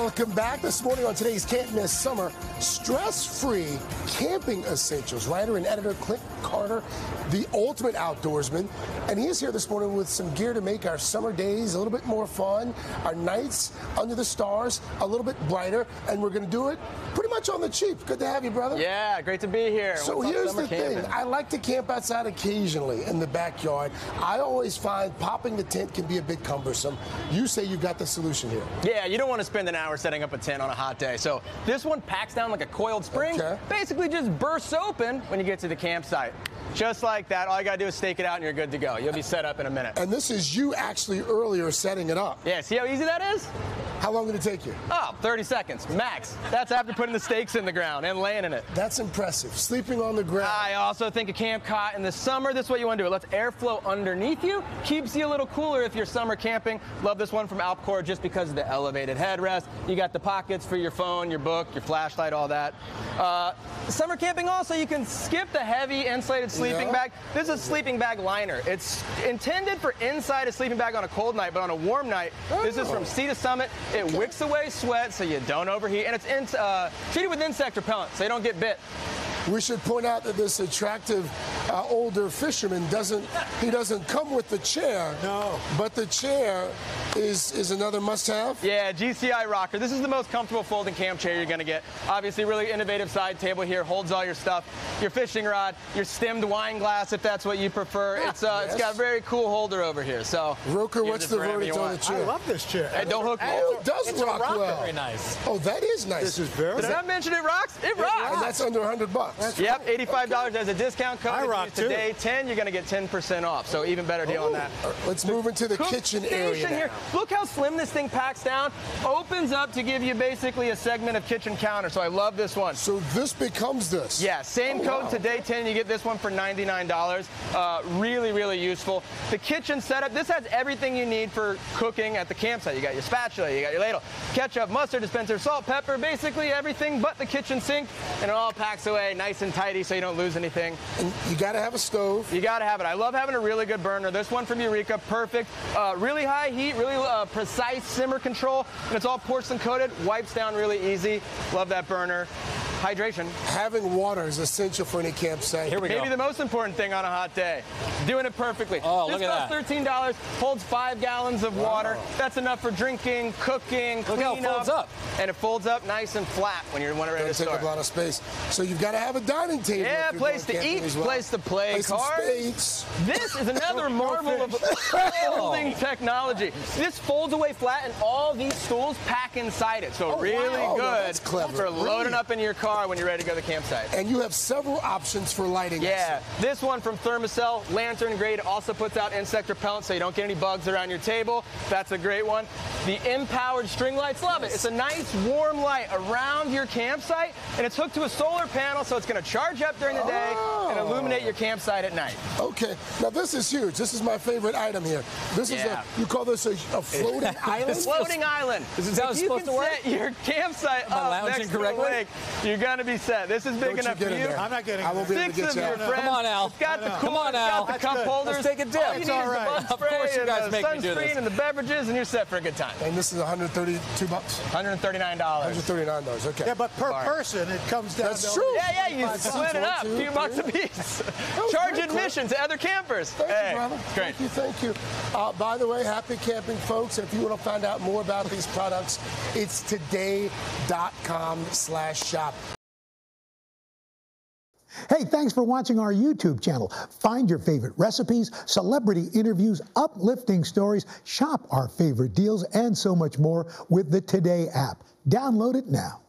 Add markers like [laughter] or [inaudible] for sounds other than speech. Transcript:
Welcome back this morning on today's Can't Miss Summer. Stress free camping essentials. Writer and editor Clint Carter, the ultimate outdoorsman. And he is here this morning with some gear to make our summer days a little bit more fun, our nights under the stars a little bit brighter. And we're going to do it pretty much on the cheap. Good to have you, brother. Yeah, great to be here. So What's here's the camping? thing I like to camp outside occasionally in the backyard. I always find popping the tent can be a bit cumbersome. You say you've got the solution here. Yeah, you don't want to spend an hour setting up a tent on a hot day. So this one packs down like a coiled spring. Okay. Basically just bursts open when you get to the campsite. Just like that. All you got to do is stake it out and you're good to go. You'll be set up in a minute. And this is you actually earlier setting it up. Yeah, see how easy that is? How long did it take you? Oh, 30 seconds, max. That's after putting the stakes in the ground and laying in it. That's impressive. Sleeping on the ground. I also think a camp cot in the summer, this is what you want to do. It lets airflow underneath you, keeps you a little cooler if you're summer camping. Love this one from Alpcore just because of the elevated headrest. You got the pockets for your phone, your book, your flashlight, all that. Uh, summer camping also, you can skip the heavy insulated sleeping Yeah. bag. This is a sleeping bag liner. It's intended for inside a sleeping bag on a cold night, but on a warm night, this is Oh. from sea to summit. It wicks away sweat so you don't overheat, and it's in, uh, treated with insect repellent so you don't get bit. We should point out that this attractive uh, older fisherman doesn't he doesn't come with the chair. No. But the chair is is another must-have. Yeah, GCI rocker. This is the most comfortable folding camp chair you're gonna get. Obviously, really innovative side table here. Holds all your stuff, your fishing rod, your stemmed wine glass if that's what you prefer. It's uh, it's Yes. got a very cool holder over here. So Roker, what's the for verdict on the chair? I love this chair. Hey, don't hook me. Oh, it does It's rock well. Very nice. Oh, that is nice. This is very. Did I mention it rocks? It rocks. and that's under 100 bucks. Yep, $85 as a discount code. I rock use too. today 10, you're gonna get 10% off. So even better deal on that. Let's move into the kitchen area now. here. Look how slim this thing packs down. Opens up to give you basically a segment of kitchen counter. So I love this one. So this becomes this. Yeah, same Oh, code wow. today 10. You get this one for $99. Uh, really, really useful. The kitchen setup. This has everything you need for cooking at the campsite. You got your spatula, you got your ladle, ketchup, mustard dispenser, salt, pepper, basically everything but the kitchen sink, and it all packs away nice and tidy so you don't lose anything. And you got to have a stove. You gotta have it. I love having a really good burner. This one from Eureka, perfect. Uh, really high heat, really uh, precise simmer control, and it's all porcelain coated. Wipes down really easy. Love that burner. Hydration. Having water is essential for any campsite. Here we Maybe go. Maybe the most important thing on a hot day. Doing it perfectly. Oh, this look at costs $13, holds five gallons of water. That's enough for drinking, cooking, Look how it folds up. And it folds up nice and flat when you're ready to Doesn't take start. up a lot of space. So you've got to have a dining table. Yeah, if place to eat, as well. place to play Play some cards. spades. This is [laughs] another marvel of folding [laughs] technology. This folds away flat, and all these stools pack inside it. So Oh, really wow. good That's clever. for loading Brilliant. up in your car when you're ready to go to the campsite. And you have several options for lighting. Yeah, this one from Thermacell, lantern grade, also puts out insect repellent so you don't get any bugs around your table. That's a great one. The MPOWERD string lights, love it. It's a nice warm light around your campsite, and it's hooked to a solar panel, so it's going to charge up during the day oh. And illuminate your campsite at night. Okay. Now this is huge. This is my favorite item here. This Yeah. is a you call this a, a floating [laughs] island? Floating island. This Is this how if it's you supposed can to work? set your campsite I up lounging next to the lake, you're gonna be set. This is big Don't you enough get for in you. there. I'm not getting I won't be able Six to get of you your out. friends. Come on, Al. It's got the I know. cool, Come on, it's got Al. the cup good. holders. Let's take a dip. All you It's need all is the Of course you guys make me do sunscreen this. and the beverages, and you're set for a good time. And this is 132 bucks. $139. 139 dollars. Okay. Yeah, but per person, it comes down. That's true. Yeah, yeah, you split it up, two, few bucks a three. piece. Was Charge very admission to other campers. Thank hey, you, brother. Great. Thank you, thank you. Uh, by the way, happy camping, folks. And if you want to find out more about these products, it's today.com slash shop. Hey, thanks for watching our YouTube channel. Find your favorite recipes, celebrity interviews, uplifting stories, shop our favorite deals, and so much more with the Today app. Download it now.